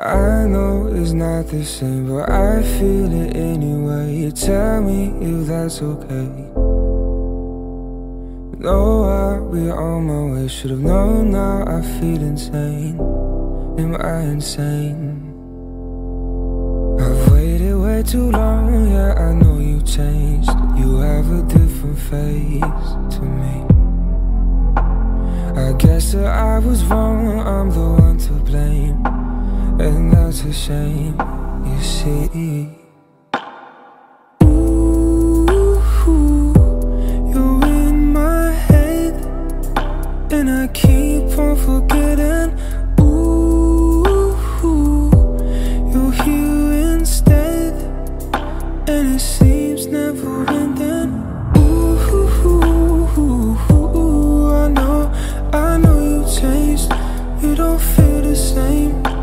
I know it's not the same, but I feel it anyway. You Tell me if that's okay. No, I'll be on my way. Should've known now I feel insane. Am I insane? I've waited way too long, yeah, I know you changed. You have a different face to me. I guess that I was wrong, it's a shame, you see. Ooh, you're in my head And I keep on forgetting. Ooh, you're here instead And it seems never ending. Ooh, I know, I know you changed. Don't feel the same.